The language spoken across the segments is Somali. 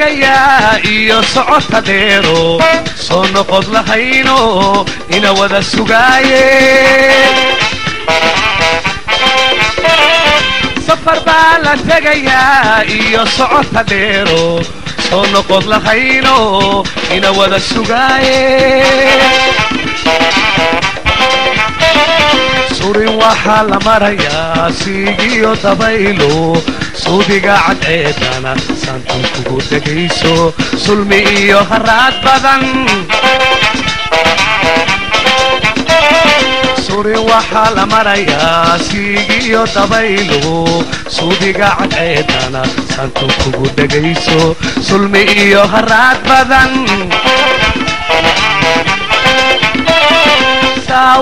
tegayaa iyo socodka dheero soo noqod lahayno ina wada sugaaye safar baa la tegayaa iyo socodka dheero soo noqod lahayno ina wada sugaaye surin waxaa la marayaa siigiyo dabaylo suudiga cadceedana saantan kugu dhegayso sulmi iyo haraad badan surin waxaa la marayaa siigiyo dabaylo suudiga cadceedana saantan kugu dhegayso sulmi iyo haraad badan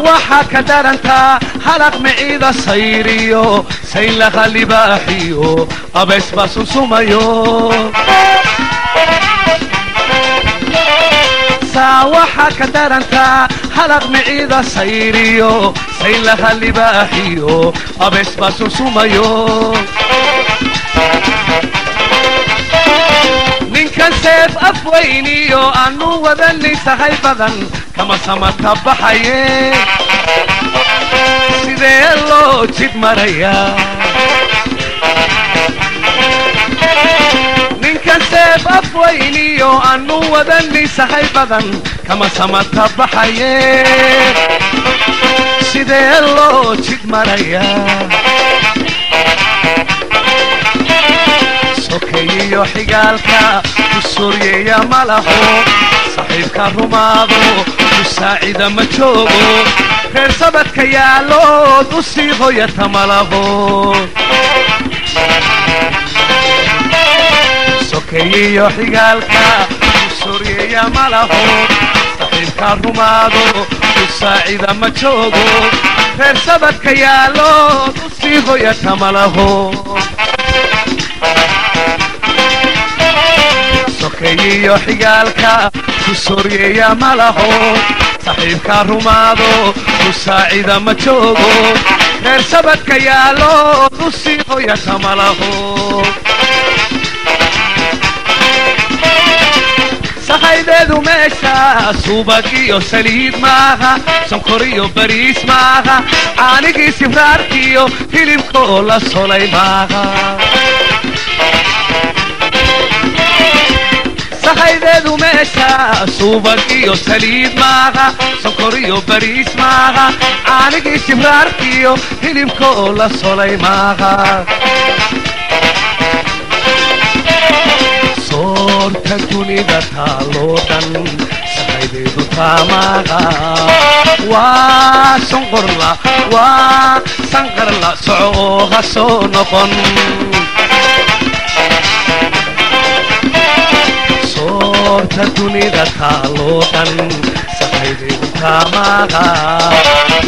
waxaa ka darantaa halaq miciida sayriyo saynlaha libaaxiyo abeys baa sunsumayo. Saa waxaa ka darantaa halaq miciida sayriyo saynlaha libaaxiyo abeys baa sunsumayo. Ninkan seef afweyniyo aanu wadanaysahay badan kama samata baxaye sidee loo jid marayaa ninkan seef afweyniyo aanu wadanaysahay badan kama samata baxaye sidee loo jid marayaa sokeeyiyo xigaalka ku sooryeeya ma laho saxiibka rumaado ku saacida ma joogo reer sabadka yaallood u sii hoyata ma laho sokeeyiyo xigaalka ku sooryeeya ma laho saxiibka rumaado saacida ma joogo reer sabadka yaallood u sii hoyata ma laho sokeeyiyo xigaalka ku sooryeeya ma laho saxiibka rumaado ku saacida ma joogo reer sabadka yaallood u sii hoyata ma laho sahaydeedu iyo saliid maaha sonkor iyo bariis maaha caanigii sibraarkiyo hilibkoo la solay maaha sahaydeedu meesha subag iyo saliid maaha sonkor iyo bariis maaha caanigii sibraarkiyo hilibkoo la solay maaha soorta dunida taaloo dhan sahaydeedu taamaaha waa sonqorla waa sanqarla soco oo ha soo noqon soorta dunida taaloo dhan sahaydeedu taamaaha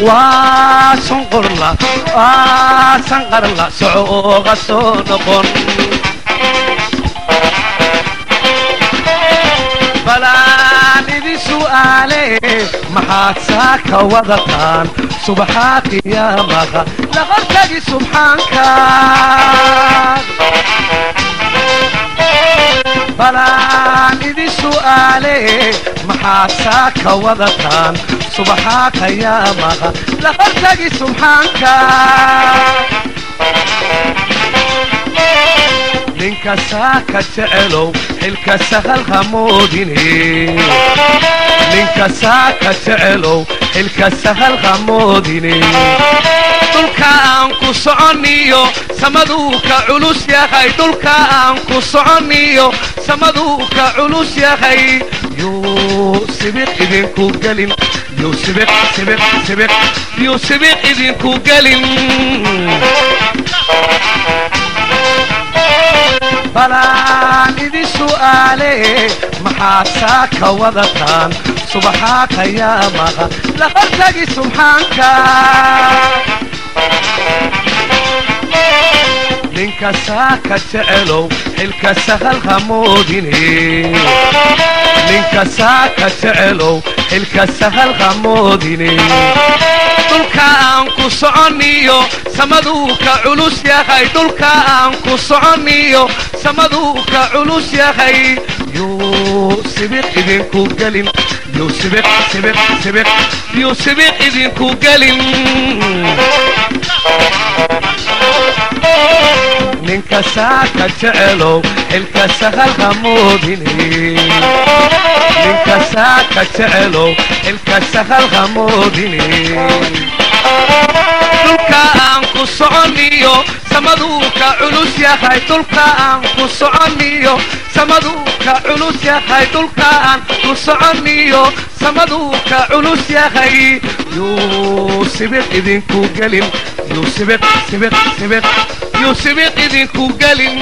waa sonqorla waa sanqarla soco oo ha soo noqon balaan idin su'aale maxaad saa ka wadataan subaxaa qiyaamaha la hortagi subxaanka balaan idin su'aale maxaad saa ka wadataan subaxaa qiyaamaha la hortagi subxaanka ninka saaka jecelow xilka sahal hamoodine dhulka aan ku soconiyo samaduu ka culus yahay dhulka aan ku soconiyo samaduu ka culus yahay yuu sibiq idinku gelin yuu sibiq sibiq sibiq yuu sibiq idinku gelin balaan idin su'aale maxaad saa ka wadataan subaxaa qiyaamaha la hortagi subxaanka. Ninka saaka jecelow xilka sahal hamoodine ninka saaka jecelow xilka sahal hamoodine dhulka aan ku soconiyo samaduu ka culus yahay. Dhulka aan ku soconiyo samaduu ka culus yahay. Yuu sibiq idinku gelin yuu sibiq idinku gelin ninka saaka jecelow xilka sahal hamoodine ninka saaka jecelow xilka sahal hamoodine dhulka aan ku soconiyo samaduu culus yahay dhulka aan ku soconiyo samaduu culus yahay dhulka aan ku soconiyo samaduu culus yahay yuu sibiq idinku gelin yuu sibiq sibiq sibiq yuu sibiq idinku gelin